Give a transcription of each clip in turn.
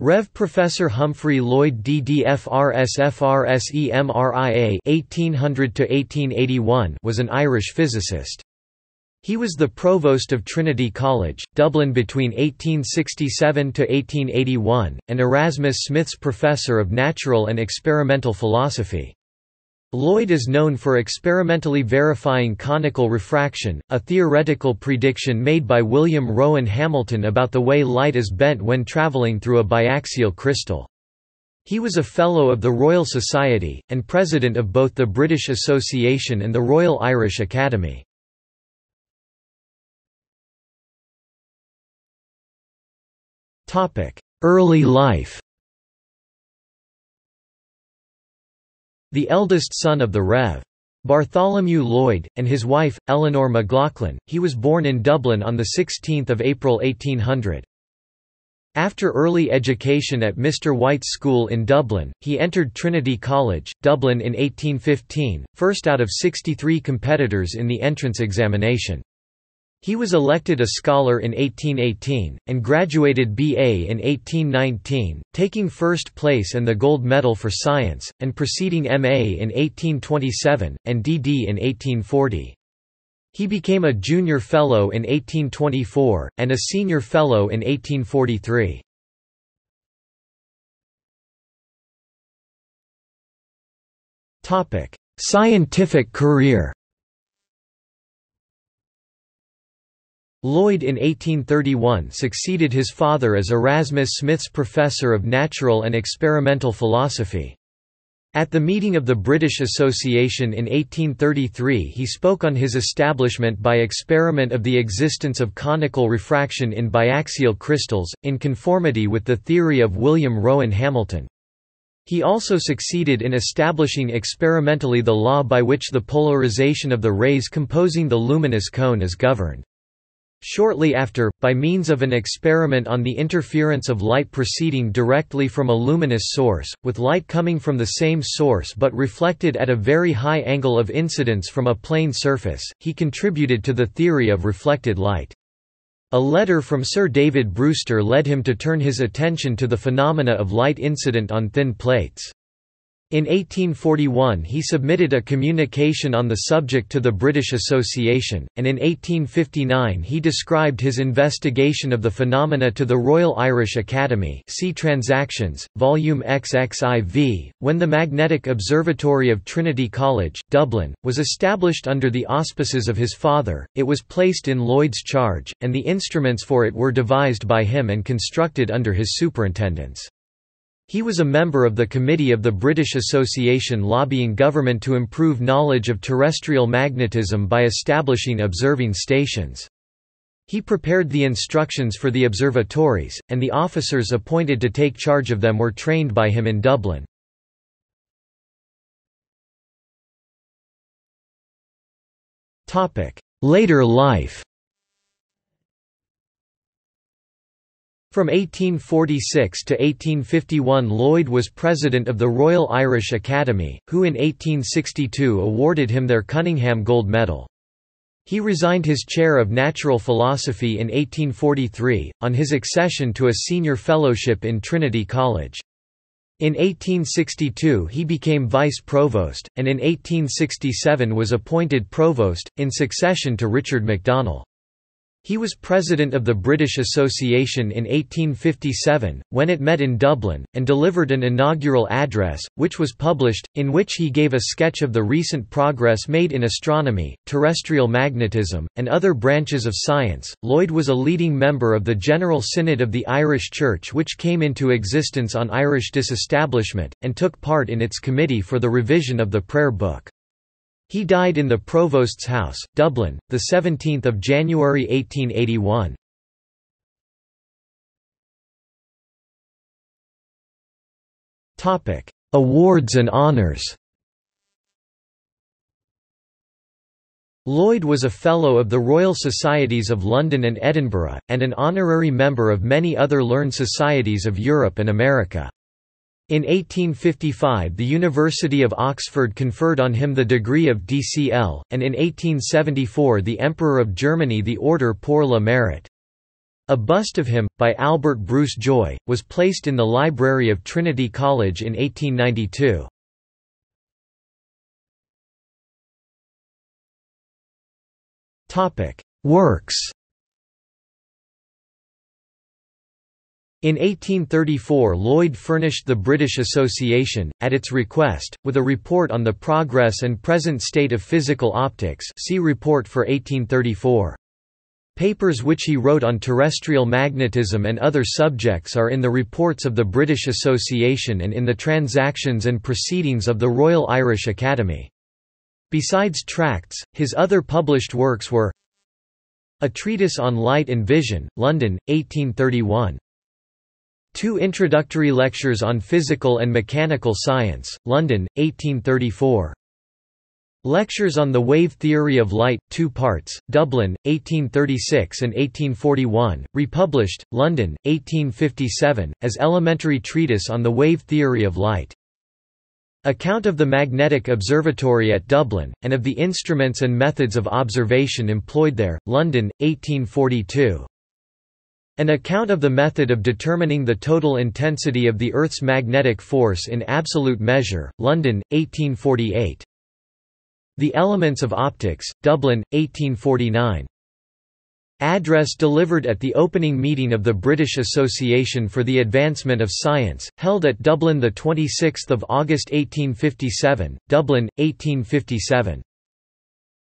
Rev. Professor Humphrey Lloyd DDFRSFRSEMRIA (1800–1881) was an Irish physicist. He was the provost of Trinity College, Dublin between 1867 to 1881, and Erasmus Smith's professor of natural and experimental philosophy. Lloyd is known for experimentally verifying conical refraction, a theoretical prediction made by William Rowan Hamilton about the way light is bent when travelling through a biaxial crystal. He was a Fellow of the Royal Society, and President of both the British Association and the Royal Irish Academy. Early life The eldest son of the Rev. Bartholomew Lloyd, and his wife, Eleanor McLaughlin, he was born in Dublin on 16 April 1800. After early education at Mr White's School in Dublin, he entered Trinity College, Dublin in 1815, first out of 63 competitors in the entrance examination. He was elected a scholar in 1818, and graduated B.A. in 1819, taking first place and the gold medal for science, and preceding M.A. in 1827, and D.D. in 1840. He became a junior fellow in 1824, and a senior fellow in 1843. Scientific career Lloyd in 1831 succeeded his father as Erasmus Smith's Professor of Natural and Experimental Philosophy. At the meeting of the British Association in 1833 he spoke on his establishment by experiment of the existence of conical refraction in biaxial crystals, in conformity with the theory of William Rowan Hamilton. He also succeeded in establishing experimentally the law by which the polarization of the rays composing the luminous cone is governed. Shortly after, by means of an experiment on the interference of light proceeding directly from a luminous source, with light coming from the same source but reflected at a very high angle of incidence from a plane surface, he contributed to the theory of reflected light. A letter from Sir David Brewster led him to turn his attention to the phenomena of light incident on thin plates. In 1841 he submitted a communication on the subject to the British Association, and in 1859 he described his investigation of the phenomena to the Royal Irish Academy see Transactions, Volume XXIV. When the Magnetic Observatory of Trinity College, Dublin, was established under the auspices of his father, it was placed in Lloyd's charge, and the instruments for it were devised by him and constructed under his superintendence. He was a member of the committee of the British Association lobbying government to improve knowledge of terrestrial magnetism by establishing observing stations. He prepared the instructions for the observatories, and the officers appointed to take charge of them were trained by him in Dublin. Later life From 1846 to 1851 Lloyd was president of the Royal Irish Academy, who in 1862 awarded him their Cunningham Gold Medal. He resigned his chair of natural philosophy in 1843, on his accession to a senior fellowship in Trinity College. In 1862 he became vice provost, and in 1867 was appointed provost, in succession to Richard MacDonell. He was president of the British Association in 1857, when it met in Dublin, and delivered an inaugural address, which was published, in which he gave a sketch of the recent progress made in astronomy, terrestrial magnetism, and other branches of science. Lloyd was a leading member of the General Synod of the Irish Church, which came into existence on Irish disestablishment, and took part in its committee for the revision of the Prayer Book. He died in the Provost's House, Dublin, 17 January 1881. Awards and honours Lloyd was a Fellow of the Royal Societies of London and Edinburgh, and an honorary member of many other learned societies of Europe and America. In 1855 the University of Oxford conferred on him the degree of DCL, and in 1874 the Emperor of Germany the Order pour le Mérite. A bust of him, by Albert Bruce Joy, was placed in the library of Trinity College in 1892. Works In 1834 Lloyd furnished the British Association, at its request, with a report on the progress and present state of physical optics see report for 1834. Papers which he wrote on terrestrial magnetism and other subjects are in the reports of the British Association and in the Transactions and Proceedings of the Royal Irish Academy. Besides tracts, his other published works were A Treatise on Light and Vision, London, 1831. Two introductory lectures on physical and mechanical science, London, 1834. Lectures on the Wave Theory of Light, 2 parts, Dublin, 1836 and 1841, republished, London, 1857, as Elementary Treatise on the Wave Theory of Light. Account of the Magnetic Observatory at Dublin, and of the instruments and methods of observation employed there, London, 1842. An account of the method of determining the total intensity of the Earth's magnetic force in absolute measure, London, 1848. The Elements of Optics, Dublin, 1849. Address delivered at the opening meeting of the British Association for the Advancement of Science, held at Dublin 26 August 1857, Dublin, 1857.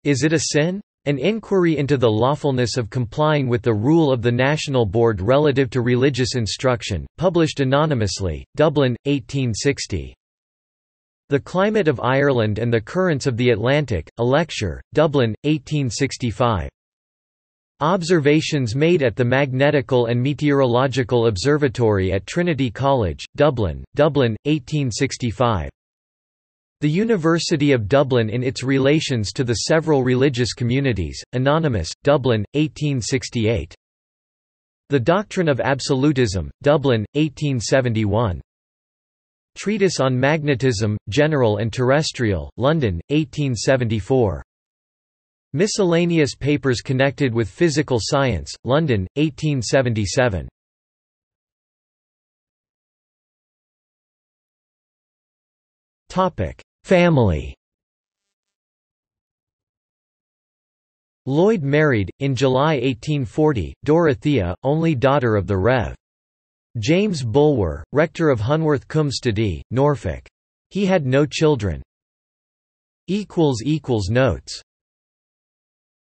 Is it a sin? An inquiry into the lawfulness of complying with the rule of the National Board relative to religious instruction, published anonymously, Dublin, 1860. The Climate of Ireland and the Currents of the Atlantic, a lecture, Dublin, 1865. Observations made at the Magnetical and Meteorological Observatory at Trinity College, Dublin, Dublin, 1865. The University of Dublin in its relations to the several religious communities, Anonymous, Dublin, 1868. The Doctrine of Absolution, Dublin, 1871. Treatise on Magnetism, General and Terrestrial, London, 1874. Miscellaneous Papers Connected with Physical Science, London, 1877. Family Lloyd married, in July 1840, Dorothea, only daughter of the Rev. James Bulwer, rector of Hunworth Cum Norfolk. He had no children. Notes